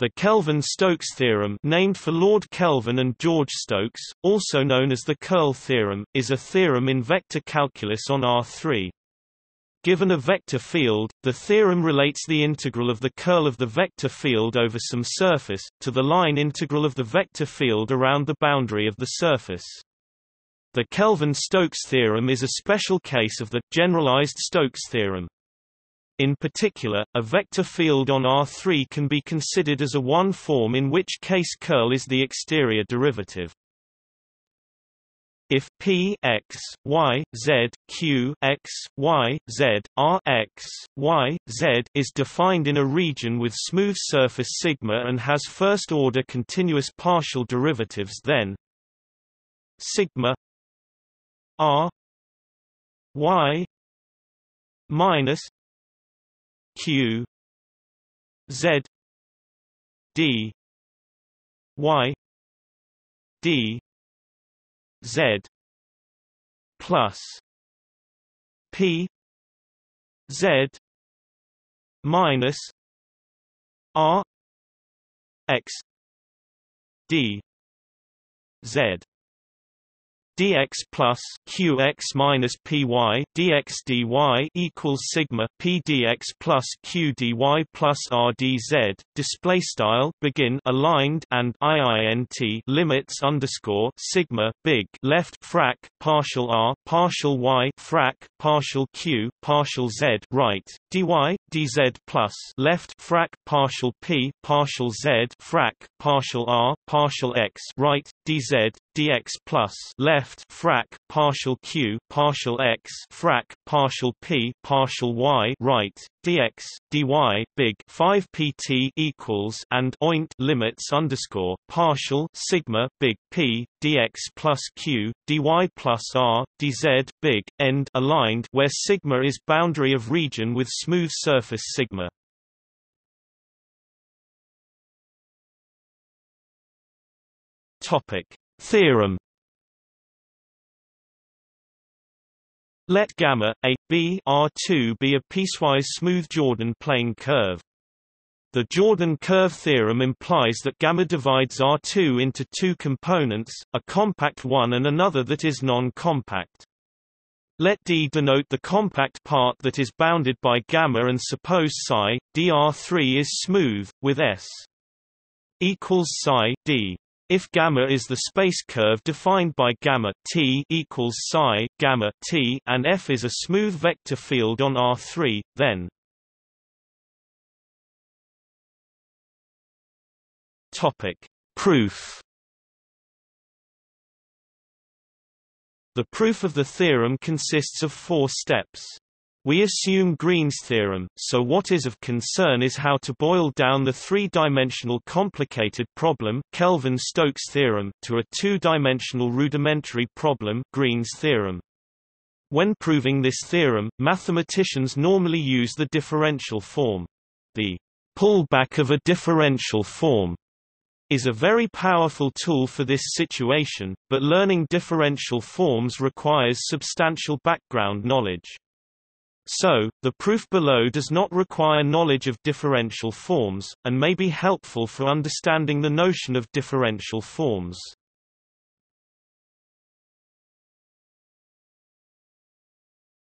The Kelvin-Stokes theorem named for Lord Kelvin and George Stokes, also known as the curl theorem, is a theorem in vector calculus on R3. Given a vector field, the theorem relates the integral of the curl of the vector field over some surface, to the line integral of the vector field around the boundary of the surface. The Kelvin-Stokes theorem is a special case of the generalized Stokes theorem. In particular, a vector field on R3 can be considered as a one-form in which case curl is the exterior derivative. If p x y z q x y z r x y z is defined in a region with smooth surface sigma and has first-order continuous partial derivatives, then sigma r y minus q z d y d z plus p z minus r x d z dx plus qx minus py dx dy equals sigma p dx plus q dy plus r dz. Display style begin aligned and iint limits underscore sigma big left frac partial r partial y frac partial q partial z right dy dz plus left frac partial p partial z frac partial r partial x right dz dx plus left frac partial q partial x frac partial p partial y right dx dy big 5 pt equals and oint limits underscore partial sigma big p dx plus q dy plus r dz big end aligned where sigma is boundary of region with smooth surface sigma. Topic Theorem Let gamma a b R2 be a piecewise smooth Jordan plane curve. The Jordan curve theorem implies that gamma divides R2 into two components, a compact one and another that is non-compact. Let D denote the compact part that is bounded by gamma and suppose psi dr3 is smooth with S equals psi d. If gamma is the space curve defined by gamma t equals psi gamma t and f is a smooth vector field on R3, then Topic: Proof. The proof of the theorem consists of four steps. We assume Green's theorem, so what is of concern is how to boil down the three-dimensional complicated problem Kelvin-Stokes theorem to a two-dimensional rudimentary problem Green's theorem. When proving this theorem, mathematicians normally use the differential form. The pullback of a differential form is a very powerful tool for this situation, but learning differential forms requires substantial background knowledge. So, the proof below does not require knowledge of differential forms, and may be helpful for understanding the notion of differential forms.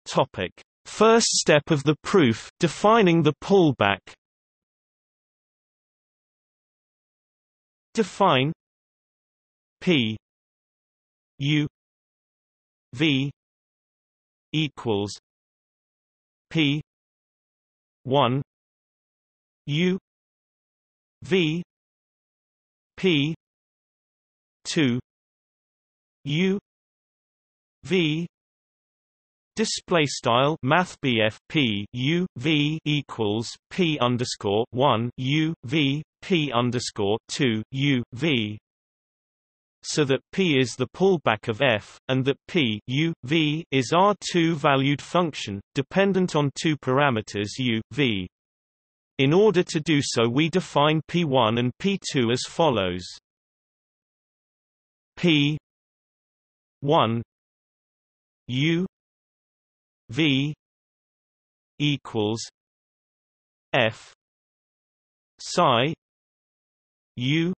Topic. First step of the proof, defining the pullback Define P U V equals P one U V P two U V Display style Math P U V equals P underscore one U V P underscore two U V so that P is the pullback of F, and that P U, v is R2 valued function, dependent on two parameters U, v. In order to do so we define P1 and P2 as follows. P 1 U V equals F psi U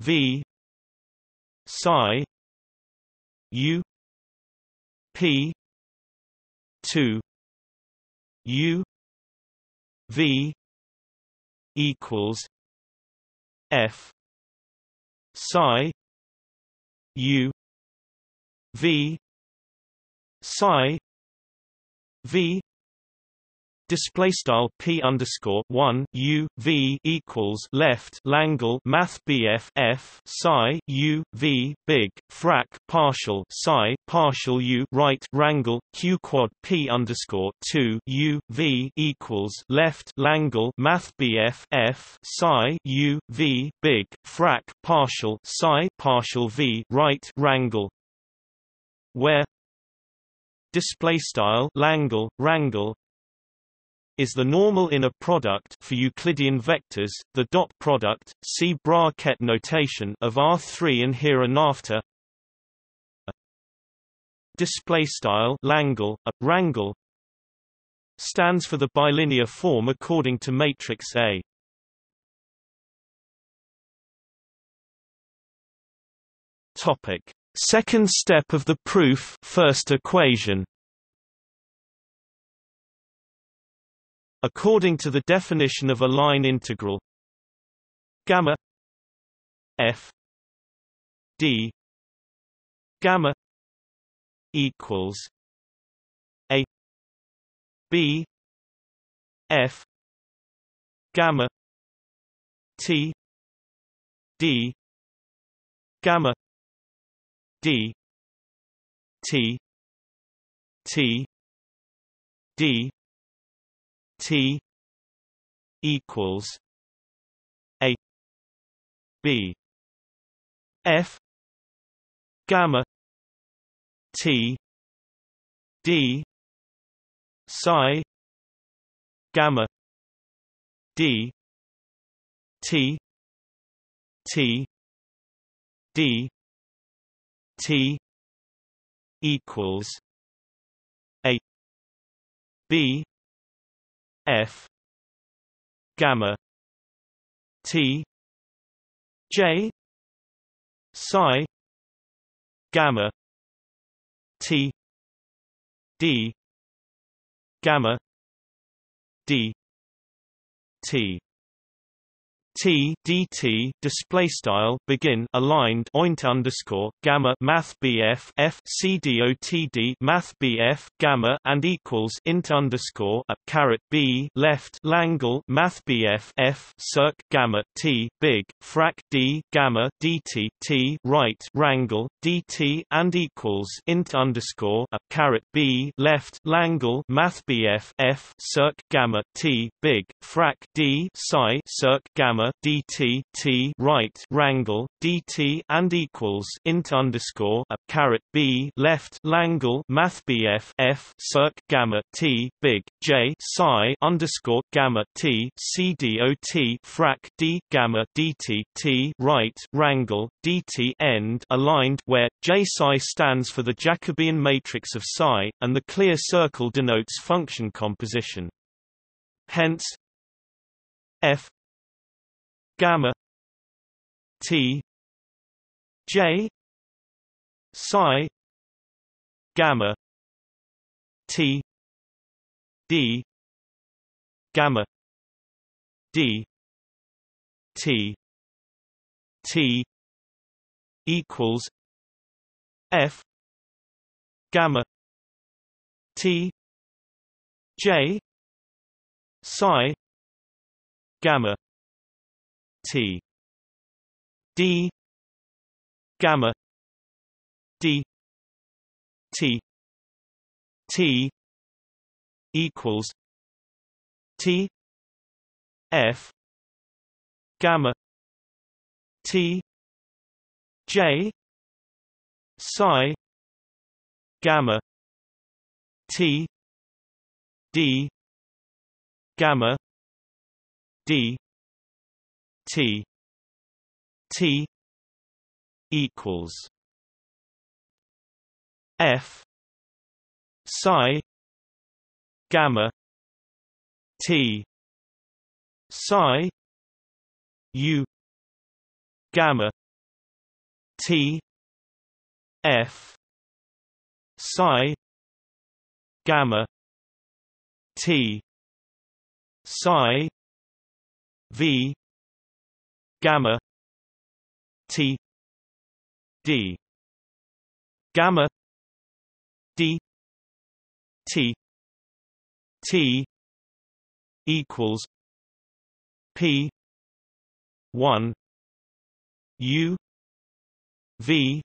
V psi U P two U V equals F psi U V psi V Display style p underscore one u v equals left Langle Math BF F psi u v big frac partial psi partial u right Rangle q quad p underscore two u v equals left Langle Math BF F psi u v big frac partial psi partial v right Rangle where display style Langle Rangle is the normal inner product for Euclidean vectors, the dot product, see bra-ket notation of R3 and hereinafter. Display style Langle, a rangle stands for the bilinear form according to matrix A. Topic: Second step of the proof, first equation. According to the definition of a line integral. Gamma f d gamma equals a b f gamma t d gamma d t t d T equals A B F gamma T D psi gamma D T T D T equals A B F gamma T J psi gamma T D gamma D T T dt display style begin aligned oint underscore gamma math BF F C D O T D math BF gamma and equals int underscore at caret B left Langle math BF F circ gamma T big frac D gamma DT T right Rangle DT and equals int underscore at caret B left Langle math BF F circ gamma T big frac D psi circ gamma gamma dt t right wrangle dt and equals int underscore a caret b left langle math bf f circ gamma t big j psi underscore gamma t c dot frac d gamma dt t right wrangle dt end aligned where j psi stands for the Jacobian matrix of psi and the clear circle denotes function composition. Hence f gamma T J psi gamma T D gamma D T T equals F gamma T J psi gamma T. D. Gamma. D. T. T equals T F gamma T J psi gamma T D gamma D T T equals F psi gamma T psi U gamma T F psi gamma T psi V gamma T D gamma D T T equals P one U V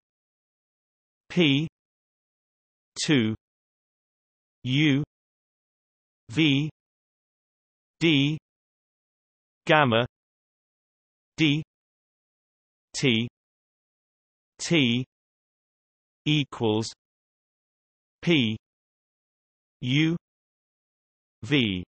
P two U V D gamma D T T equals P U V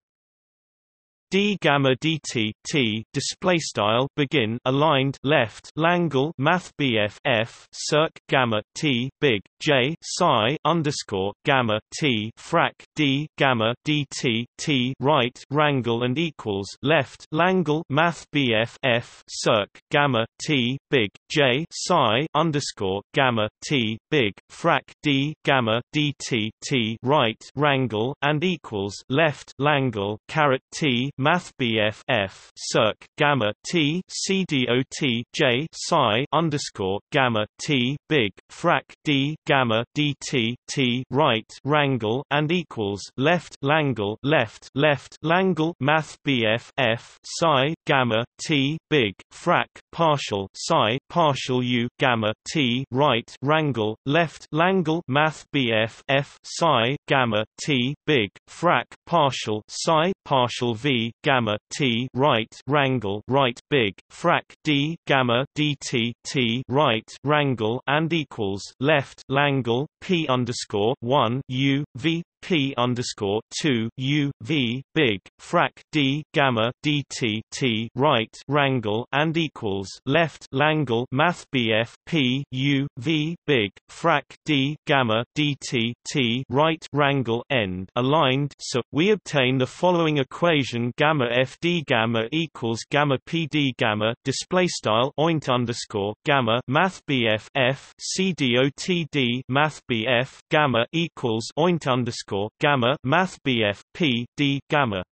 d gamma dt t display style begin aligned left Langle math BF F circ gamma t big J psi underscore gamma t frac d gamma dt t right wrangle and equals left Langle math BF F circ gamma t big J psi underscore gamma t big frac d gamma dt t right wrangle and equals left Langle caret t Math BF F circ gamma T C D O T J psi underscore gamma T big frac D gamma DT T right wrangle and equals left Langle left left Langle Math BF F psi gamma T big frac partial psi partial U gamma T right wrangle left Langle Math BF F psi gamma T big frac partial psi partial V gamma t right wrangle right big frac d gamma dt t right wrangle and equals left langle p underscore one u v P underscore two U V big frac D gamma DT T right wrangle and equals left Langle Math BF P U V big frac D gamma DT T right wrangle end aligned so we obtain the following equation gamma FD gamma equals gamma PD gamma display style oint underscore gamma Math BF F C D O T D Math BF gamma equals oint underscore underscore gamma math BF P D gamma.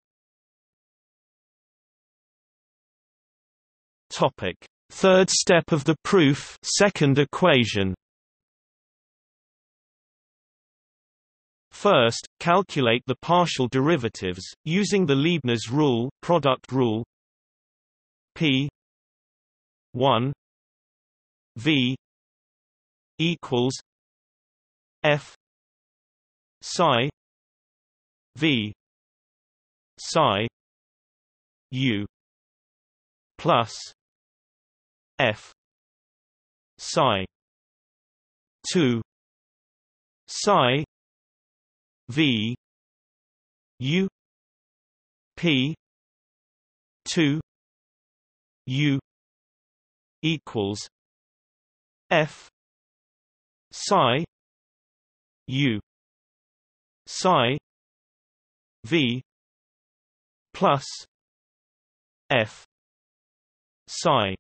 Topic: Third step of the proof, second equation. First, calculate the partial derivatives using the Leibniz rule, product rule. P 1 V equals F psi. V. Psi. U. Plus. F. Psi. Two. Psi. V. U. P. Two. U. Equals. F. Psi. U psi V plus F psi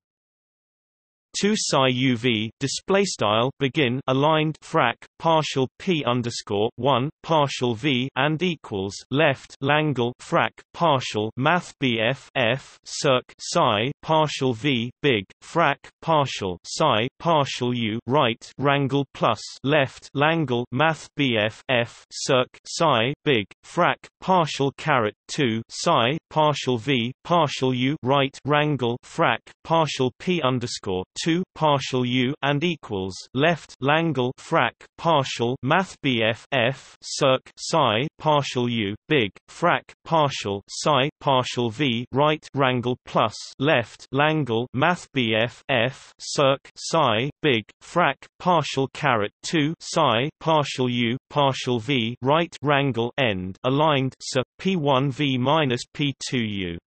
2 psi uv display style begin aligned frac partial p underscore 1 partial v and equals left langle frac partial math bf f circ psi partial v big frac partial psi partial u right wrangle plus left langle math bf f circ psi big frac partial caret 2 psi partial v partial u right wrangle frac partial p underscore 2 partial u and equals left Langle frac partial Math BF F circ psi partial u big frac partial psi partial v right wrangle plus left Langle Math BF F circ psi big frac partial caret 2 psi partial u partial v right wrangle end aligned so p1 v minus p2 u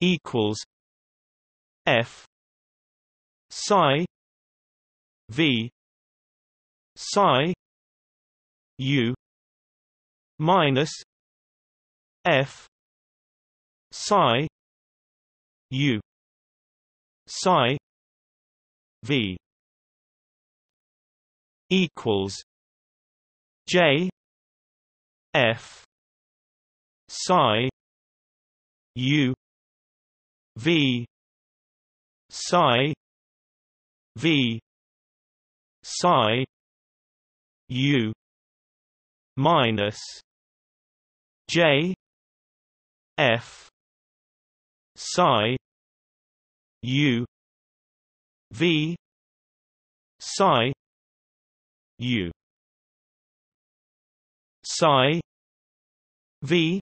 equals f psi v psi u minus f psi u psi v equals j f psi u v psi v psi u minus j f psi u v psi u psi v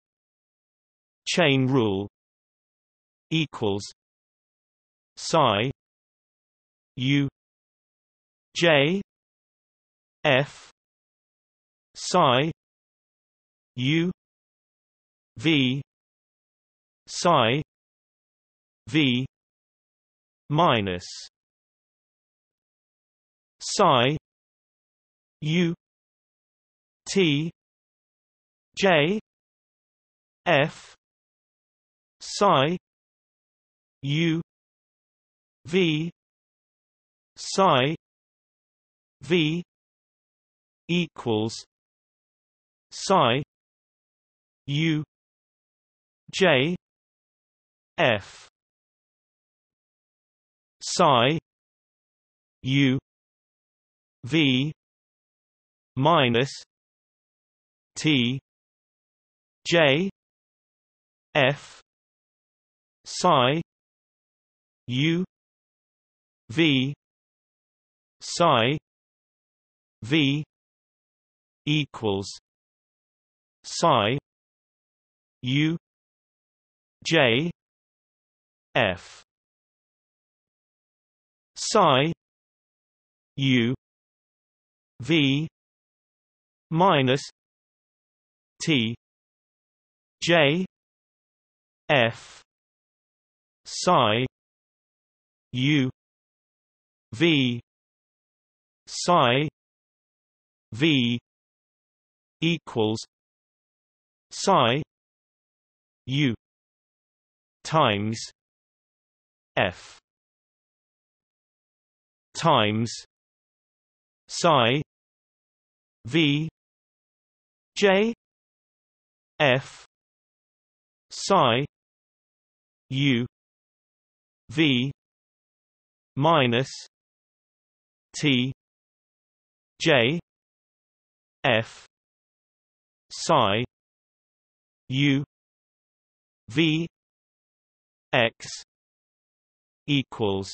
chain rule equals psi u j f psi u v psi v minus psi u t j f psi u v psi v equals psi u j f. Psi u v minus t j f. Psi u v psi v equals psi u j f. Psi u v minus t j f. Psi u v psi v equals psi u times f times psi v j f psi u v minus t j f psi u v x equals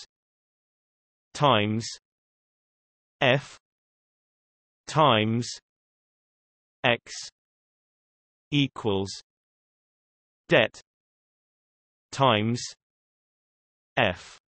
times f times x equals det times f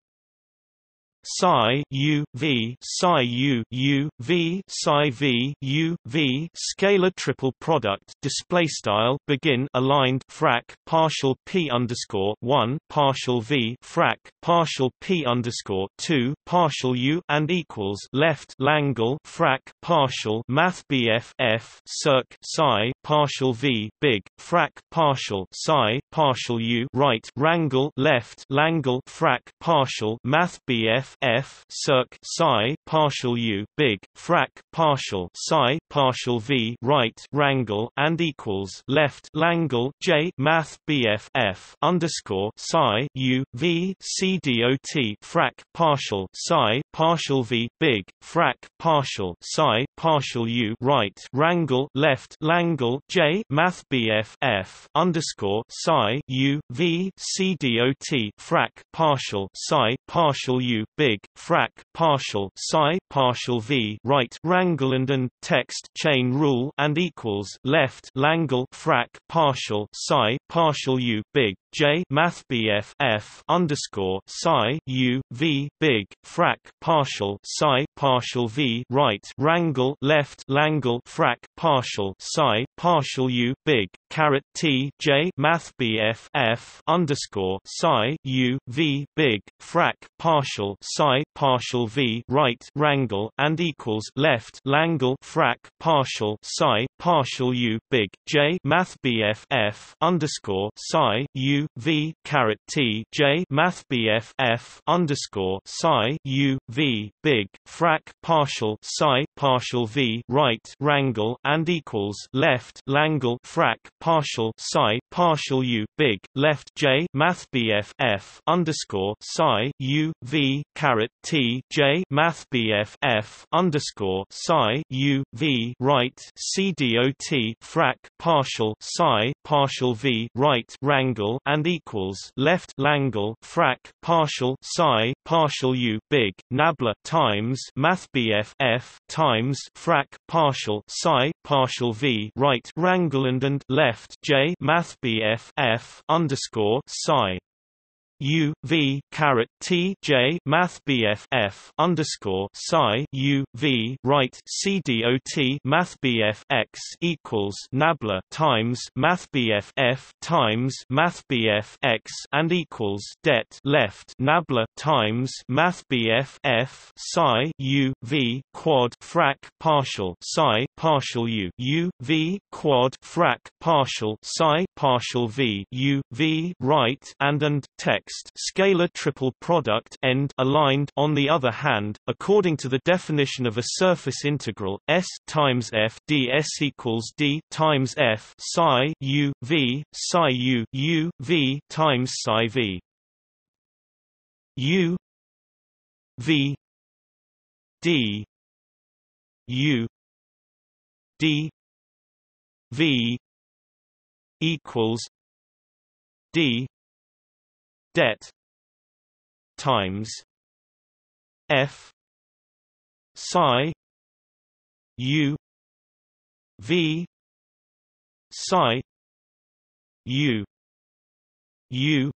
psi u v psi u u v psi v u v scalar triple product display style begin aligned frac partial p underscore one partial v frac partial p underscore two partial u and equals left Langle frac partial math bf f circ psi partial v big frac partial psi partial u right wrangle left Langle frac partial math bf f circ psi partial u big frac partial psi partial v right wrangle and equals left Langle j math bf f underscore psi u v c dot frac partial psi partial v big frac partial psi partial u right wrangle left Langle j math bf f underscore psi u v c dot frac partial psi partial u big frac partial psi partial v right wrangle and and text chain rule and equals left Langle frac partial psi partial u big j math bf f underscore psi u v big frac partial psi partial v right wrangle left Langle frac partial psi partial u big caret t j math bf f underscore psi u v big frac partial psi partial v right wrangle and equals left Langle frac partial psi partial u big j math bf f underscore psi u U V caret T J Math BF F underscore psi U V big frac partial psi partial V right wrangle and equals left Langle frac partial psi partial U big left J Math BF F underscore psi U V caret T J Math BF F underscore psi U V right CDOT frac partial psi partial V right wrangle and equals left Langle frac partial psi partial U big nabla times Math BF F times frac partial psi partial V right wrangle and and left J Math BF F underscore psi U V caret T J Math BF F underscore psi U V right C D O T Math BF X equals Nabla times Math BF F times Math BF X and equals det left Nabla times Math BF F psi U V quad frac partial psi partial U U V quad frac partial psi partial V U V right and and text text scalar triple product end aligned on the other hand, according to the definition of a surface integral, S times f ds equals d times f psi u v psi u u v times psi v. U v d u d v equals d det times f psi u v psi u u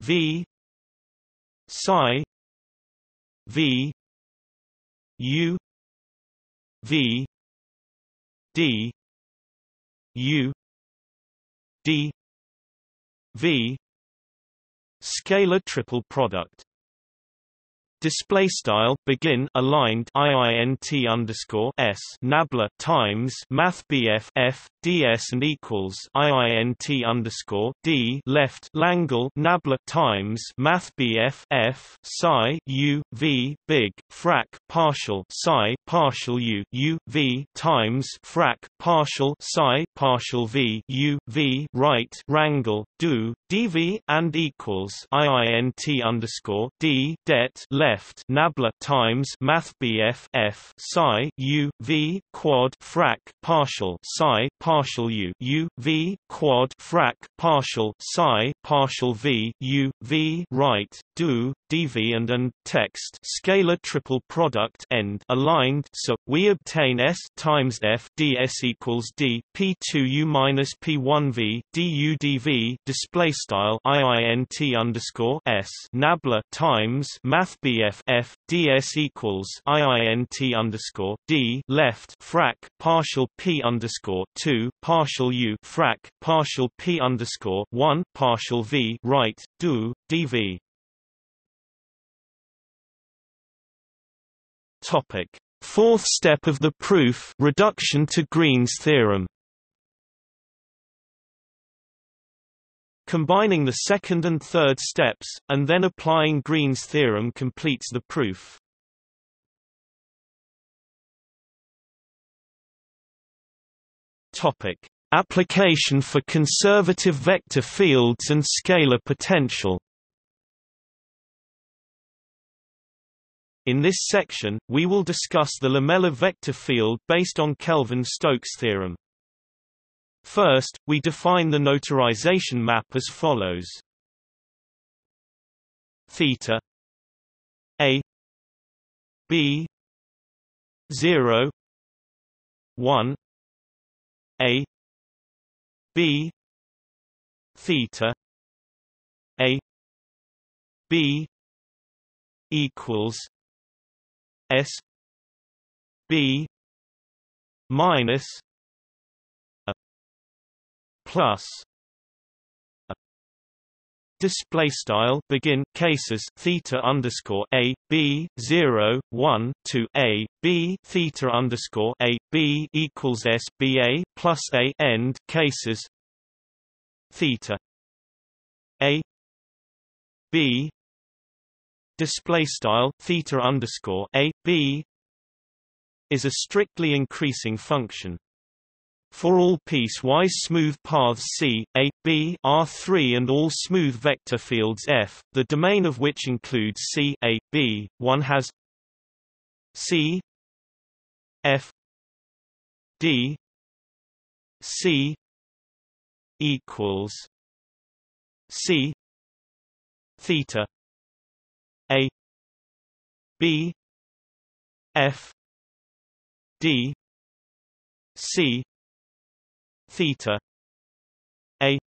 v psi v u v d u d v Scalar triple product. Display style begin aligned iint underscore s nabla times math bf f ds and equals iint underscore d left langle nabla times math bf f psi u v big frac partial psi partial u u v times frac partial psi partial v u v right wrangle do dv and equals iint underscore d det left nabla times math BF F psi U V quad frac partial psi partial U U V quad frac partial psi partial V U V right do dv and and text scalar triple product end aligned so we obtain s times f ds equals d p2u minus p1v du dv display style iint underscore s nabla times math bf f ds equals iint underscore d left frac partial p underscore 2 partial u frac partial p underscore 1 partial v right do dv Topic: Fourth step of the proof, reduction to Green's theorem. Combining the second and third steps, and then applying Green's theorem completes the proof. Topic: Application for conservative vector fields and scalar potential. In this section, we will discuss the Lamellar vector field based on Kelvin-Stokes theorem. First, we define the notarization map as follows. Theta A B 0 1 A B theta A B equals S B minus a plus display style begin cases theta underscore a b zero one to a b theta underscore a b equals s b a plus a end cases. Theta. A b. Display style theta underscore a b is a strictly increasing function. For all piecewise smooth paths C, A, B R3 and all smooth vector fields F, the domain of which includes C, A, B, one has C F D C equals C theta A B F D C theta A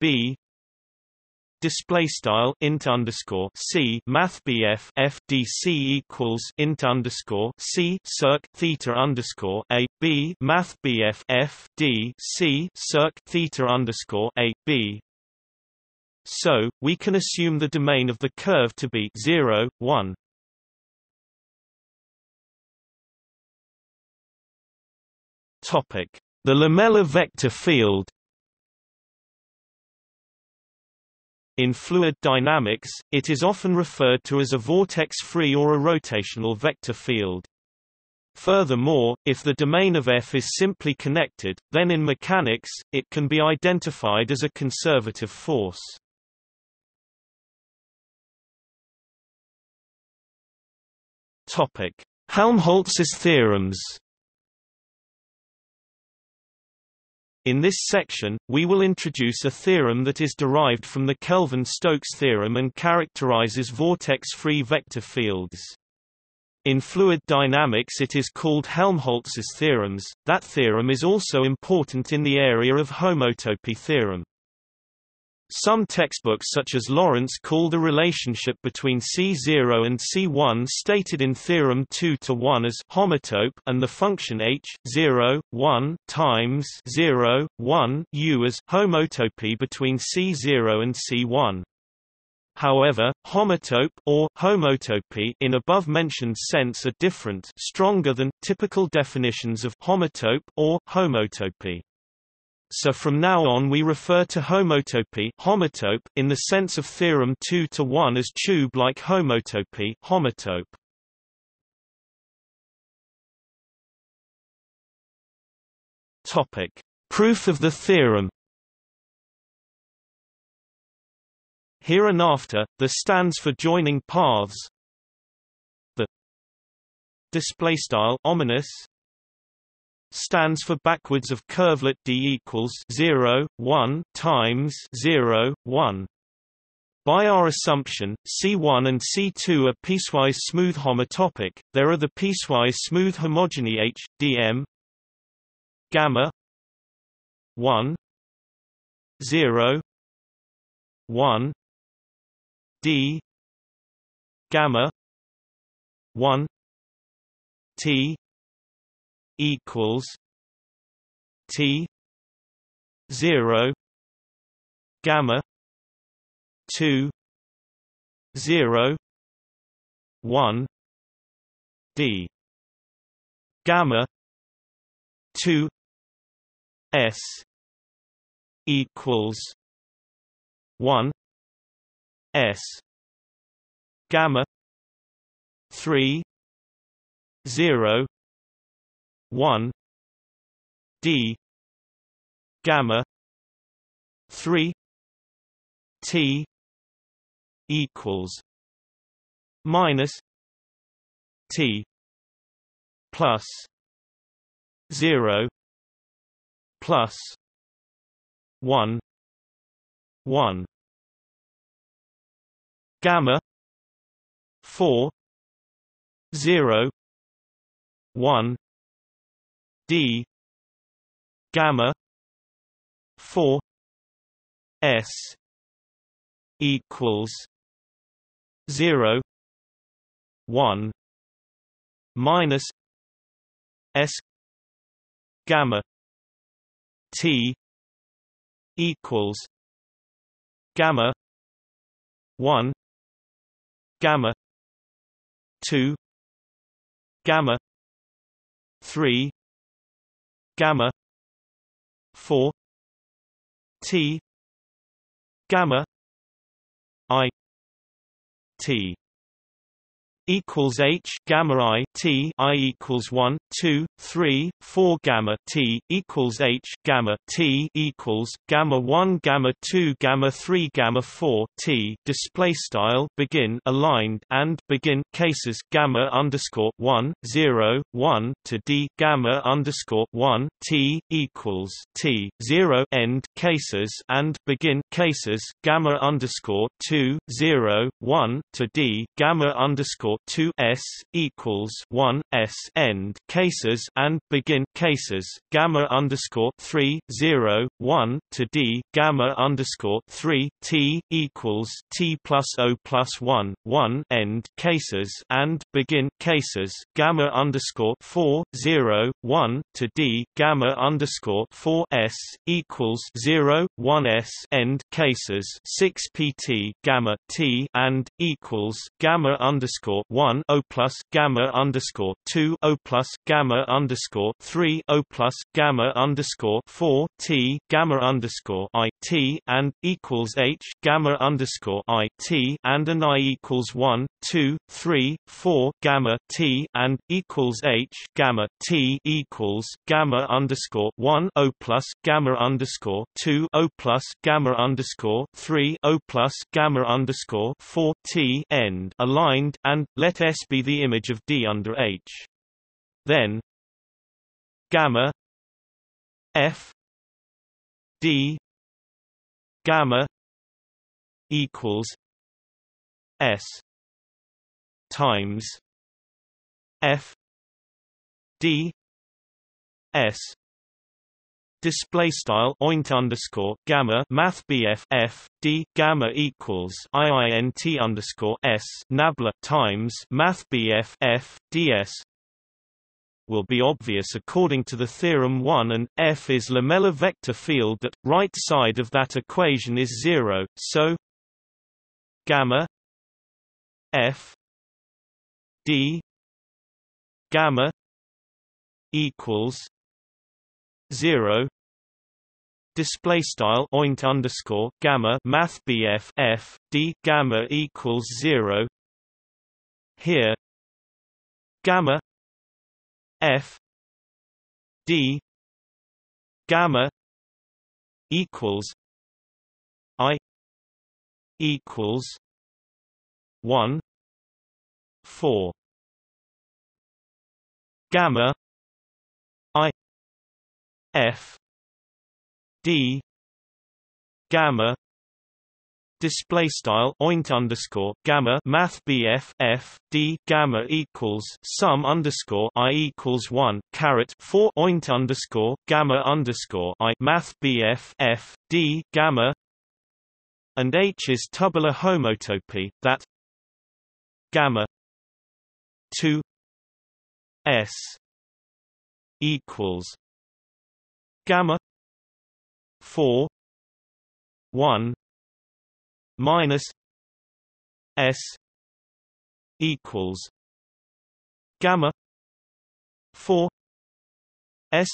B display style int underscore c math bf f d c equals int underscore c circ theta underscore a b math bf f d c circ theta underscore a b. So we can assume the domain of the curve to be 0, 1. Topic: The Lamellar vector field In fluid dynamics, it is often referred to as a vortex-free or irrotational vector field. Furthermore, if the domain of F is simply connected, then in mechanics, it can be identified as a conservative force. Helmholtz's theorems In this section, we will introduce a theorem that is derived from the Kelvin-Stokes theorem and characterizes vortex-free vector fields. In fluid dynamics it is called Helmholtz's theorems. That theorem is also important in the area of homotopy theorem. Some textbooks such as Lawrence call the relationship between C0 and C1 stated in theorem 2 to 1 as homotope and the function h 0 1 times 0 1 u as homotopy between C0 and C1. However, homotope or homotopy in above-mentioned sense are different, stronger than typical definitions of homotope or homotopy so from now on we refer to homotopy homotope in the sense of theorem 2 to 1 as tube-like homotopy homotope. Topic: Proof of the theorem. Hereinafter, the stands for joining paths. The display style ominous stands for backwards of curvelet d equals 0, 1 times 0, 1. By our assumption, C1 and C2 are piecewise smooth homotopic, there are the piecewise smooth homogeny H, dm gamma 1 0 1 d gamma 1 t equals T zero gamma two zero one D gamma two S equals one S gamma three zero 1 d gamma 3 t equals minus t plus 0 plus 1 1 gamma 4 0 1 d gamma 4 s equals 0 1 minus s gamma t equals gamma 1 gamma 2 gamma 3 gamma 4 t gamma i t equals h gamma i t i equals 1 2 3 4 gamma t equals h gamma t equals gamma 1 gamma 2 gamma 3 gamma 4 t. Display style begin aligned and begin cases gamma underscore 1 0 1 to d gamma underscore 1 t equals t 0 end cases and begin cases gamma underscore 2 0 1 to d gamma underscore 2 s equals 1 s end cases and begin cases gamma underscore 3 0 1 to d gamma underscore 3 t equals t plus o plus 1 1 end cases and begin cases gamma underscore 4 0 1 to d gamma underscore 4 s equals 0 1 s end cases 6 pt gamma t and equals gamma underscore 1 O plus gamma underscore two O plus gamma underscore three O plus gamma underscore four T gamma underscore I T and equals H gamma underscore I T and an I equals one, two, three, four gamma T and equals H gamma T equals gamma underscore one O plus gamma underscore two O plus gamma underscore three O plus gamma underscore four T end aligned and let S be the image of D under H. Then gamma F D gamma equals S times F D S display style oint underscore gamma math BF F D gamma equals IINT underscore S nabla times math BF F DS will be obvious according to the theorem 1 and F is lamellar vector field that right side of that equation is 0 so gamma F D gamma equals 0 display style oint underscore gamma math BF F D gamma equals 0 here gamma F D gamma equals I equals 1 4 gamma F D gamma display style oint underscore gamma math BF F D gamma equals sum underscore I equals one caret four oint underscore gamma underscore I math BF F D gamma and H is tubular homotopy that gamma two S equals gamma 4 1 minus s equals gamma 4 s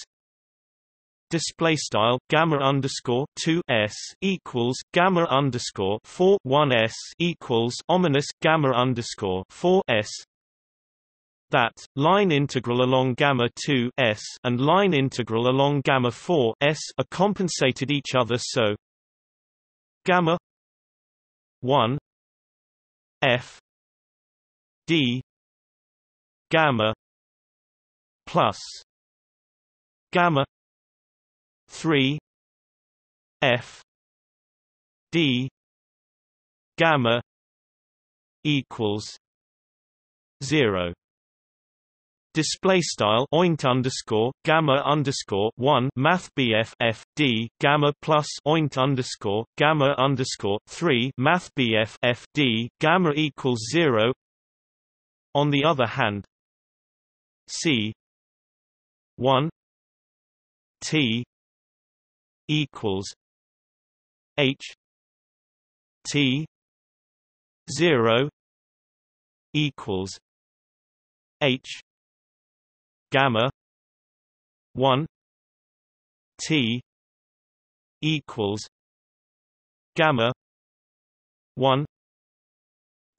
display style gamma underscore 2 s equals gamma underscore 4 1 s equals ominous gamma underscore 4 s that line integral along gamma 2 s and line integral along gamma 4 s are compensated each other so gamma 1 f d gamma plus gamma 3 f d gamma equals 0 Display style oint underscore gamma underscore one Math BF F D gamma plus oint underscore gamma underscore three Math BF F D gamma equals zero. On the other hand, C one T equals H T zero equals H gamma 1 t equals gamma one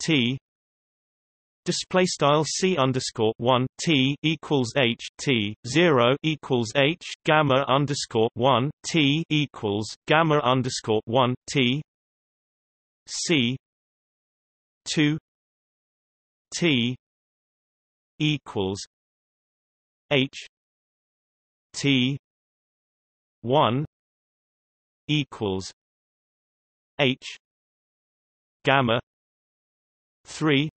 T display style c underscore 1 t equals h t 0 equals h gamma underscore 1 t equals gamma underscore 1 t c 2 t equals h t 1 equals h gamma 3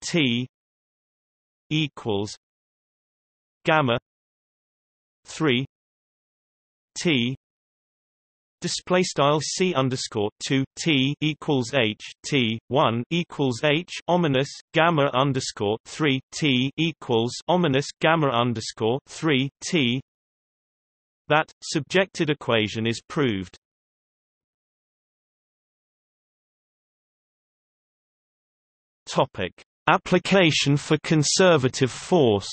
T equals gamma three T Display style c underscore two t equals h t one equals h ominous gamma underscore three t equals ominous gamma underscore three t. That subjected equation is proved. Topic Application for conservative force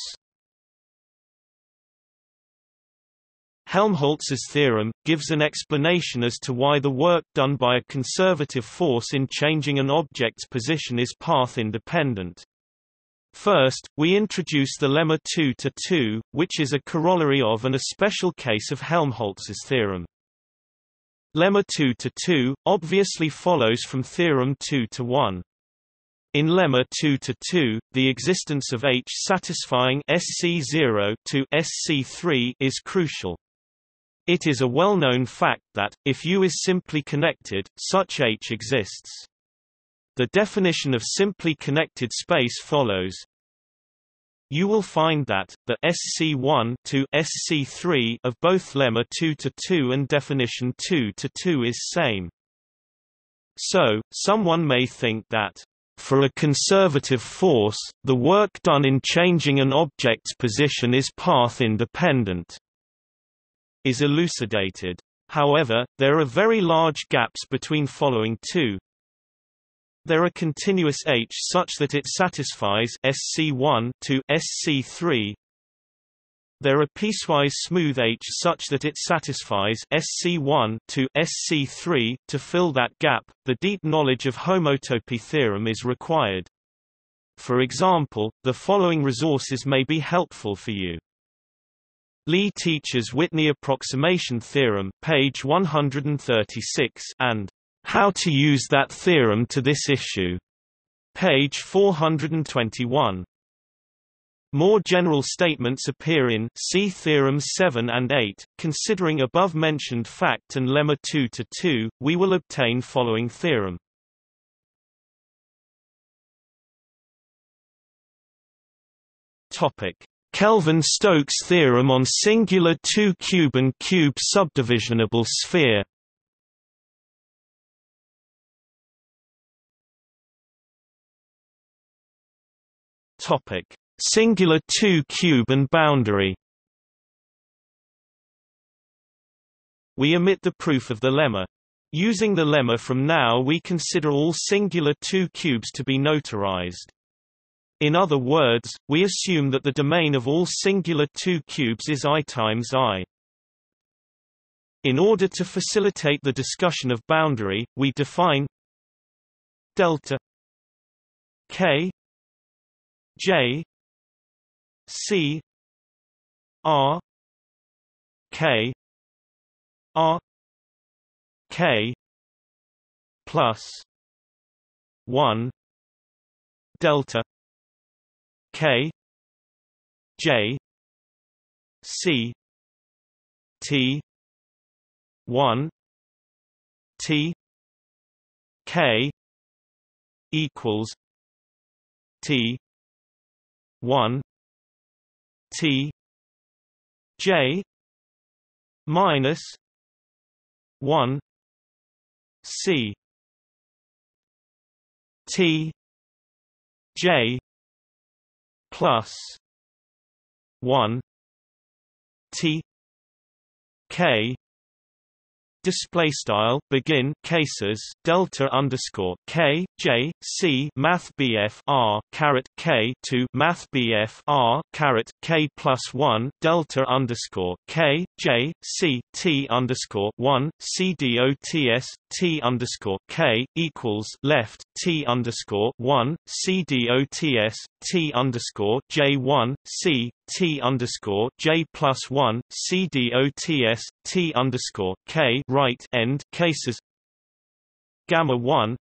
Helmholtz's theorem, gives an explanation as to why the work done by a conservative force in changing an object's position is path-independent. First, we introduce the lemma 2 to 2, which is a corollary of and a special case of Helmholtz's theorem. Lemma 2 to 2, obviously follows from theorem 2 to 1. In lemma 2 to 2, the existence of H satisfying SC0 to SC3 is crucial. It is a well-known fact that, if U is simply connected, such H exists. The definition of simply connected space follows. You will find that, the SC1 to SC3 of both lemma 2 to 2 and definition 2 to 2 is same. So, someone may think that for a conservative force, the work done in changing an object's position is path-independent is elucidated. However, there are very large gaps between following two. There are continuous H such that it satisfies SC1 to SC3 there are piecewise smooth H such that it satisfies SC1 to SC3. To fill that gap, the deep knowledge of homotopy theorem is required. For example, the following resources may be helpful for you. Lee teaches Whitney approximation theorem, page 136, and How to use that theorem to this issue, page 421. More general statements appear in see theorems 7 and 8. Considering above-mentioned fact and lemma 2 to 2, we will obtain following theorem. Topic: Kelvin-Stokes theorem on singular two-cube and cube subdivisionable sphere. Topic: Singular 2 cube and boundary We omit the proof of the lemma. Using the lemma from now we consider all singular 2 cubes to be notarized. In other words, we assume that the domain of all singular 2 cubes is i times i. In order to facilitate the discussion of boundary, we define delta k j C R K R K plus one delta K J C T one T K equals T one T J minus one C T J plus one T K display style begin cases delta underscore k j c math bf r caret k to math bf r caret k plus one delta underscore k j c t underscore one c dots t underscore k equals left t underscore one c dots t underscore j one c T underscore J plus one C D O T S T underscore K right end cases Gamma one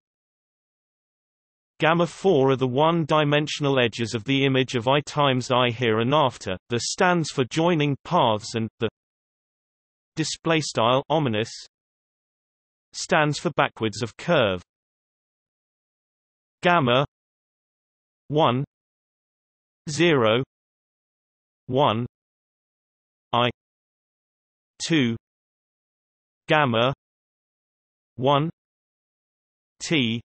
Gamma 4 are the one-dimensional edges of the image of I times I here and after. The stands for joining paths and the display style ominous stands for backwards of curve. Gamma 1 0 1 i 2 gamma 1 t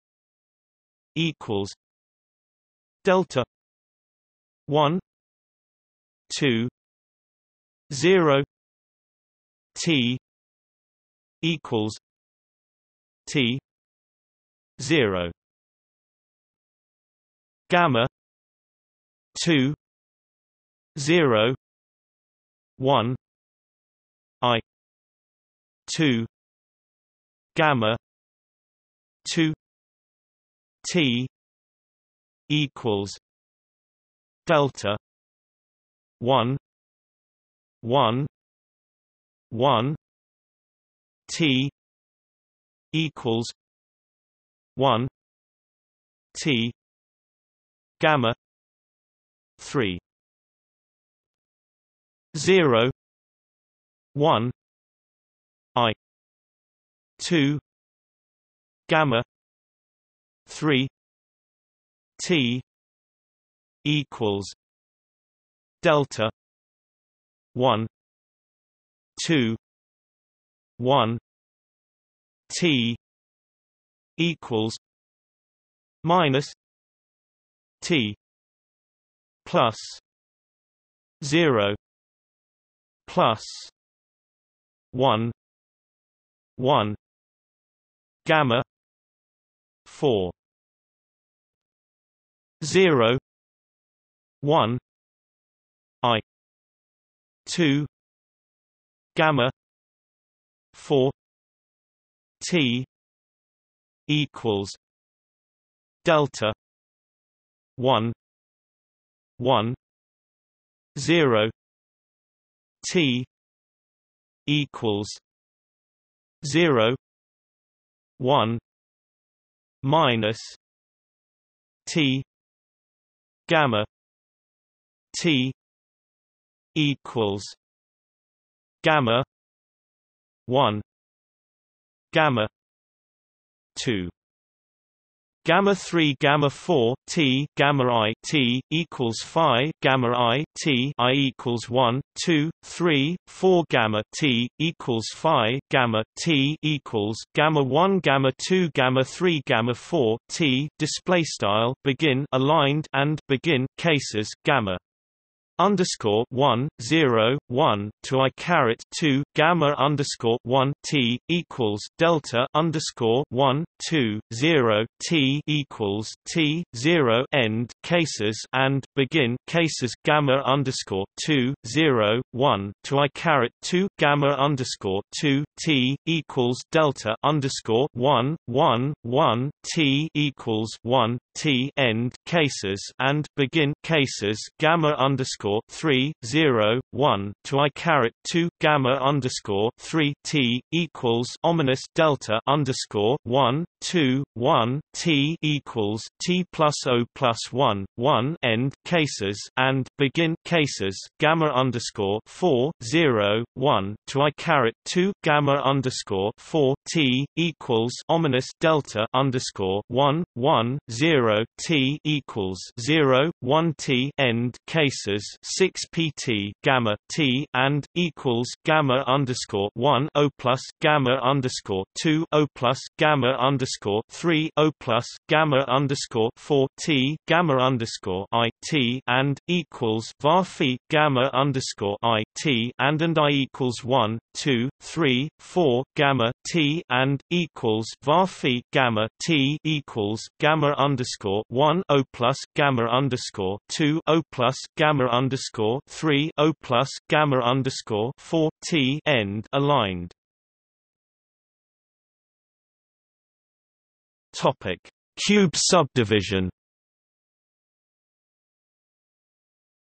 equals delta 1 2 0 t equals t 0 gamma 2 zero one I two gamma two T equals delta one one one T equals one T gamma three. 0 1 i. 2 gamma. 3 t equals delta 1 2 1 t equals minus t plus 0 plus 1 1 gamma 4 0 1 i 2 gamma 4 t equals delta 1 1 0 T equals 0 1 minus T gamma T equals gamma one gamma two gamma 3 gamma 4 t gamma i t equals phi gamma i t i equals 1 2 3 4 gamma t equals phi gamma t equals gamma 1 gamma 2 gamma 3 gamma 4 t display style begin aligned and begin cases gamma underscore one zero one to i caret two gamma underscore one t equals delta underscore one two zero t equals t zero end cases and begin cases gamma underscore two zero one to i caret two gamma underscore two t equals delta underscore one one one t equals one t end cases and begin cases gamma underscore three zero one to i caret two gamma underscore three t equals ominous delta underscore one two one t equals t plus o plus one one end cases and begin cases gamma underscore four zero one to i caret two gamma underscore four t equals ominous delta underscore one one zero t equals zero one t end cases six pt gamma t and equals gamma underscore one o plus gamma underscore two o plus gamma underscore three o plus gamma underscore four t gamma underscore i t and equals var phi gamma underscore i t and and i equals one two three four gamma t and equals var phi gamma t equals gamma underscore one o plus gamma underscore two o plus gamma underscore three o plus gamma underscore four t end aligned. Topic: Cube subdivision.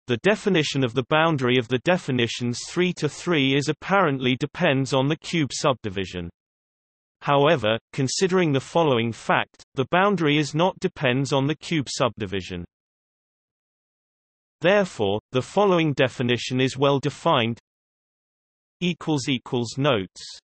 The definition of the boundary of the definitions 3 to 3 is apparently depends on the cube subdivision. However, considering the following fact, the boundary is not depends on the cube subdivision. Therefore, the following definition is well defined. Notes